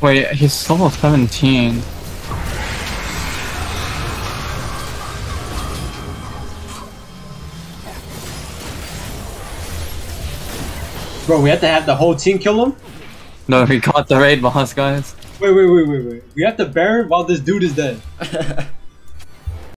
Wait, he's level 17. Bro, we have to have the whole team kill him? No, we caught the raid boss, guys. Wait, wait, wait, wait, wait. We have to burn while this dude is dead.